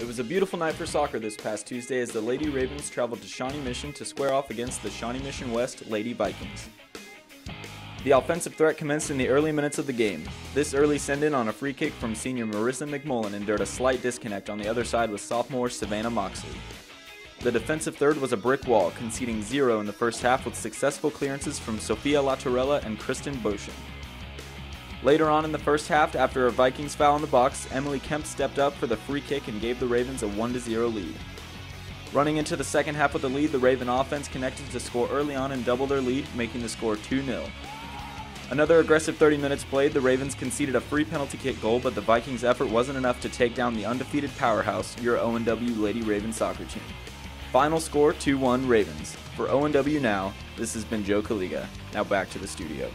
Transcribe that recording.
It was a beautiful night for soccer this past Tuesday as the Lady Ravens traveled to Shawnee Mission to square off against the Shawnee Mission West Lady Vikings. The offensive threat commenced in the early minutes of the game. This early send in on a free kick from senior Marissa McMullen endured a slight disconnect on the other side with sophomore Savannah Moxley. The defensive third was a brick wall, conceding zero in the first half with successful clearances from Sophia Latorella and Kristen Boshin. Later on in the first half, after a Vikings foul in the box, Emily Kemp stepped up for the free kick and gave the Ravens a 1-0 lead. Running into the second half with the lead, the Raven offense connected to score early on and double their lead, making the score 2-0. Another aggressive 30 minutes played, the Ravens conceded a free penalty kick goal, but the Vikings' effort wasn't enough to take down the undefeated powerhouse, your ONW Lady Raven soccer team. Final score 2-1 Ravens. For ONW Now, this has been Joe Kaliga. Now back to the studio.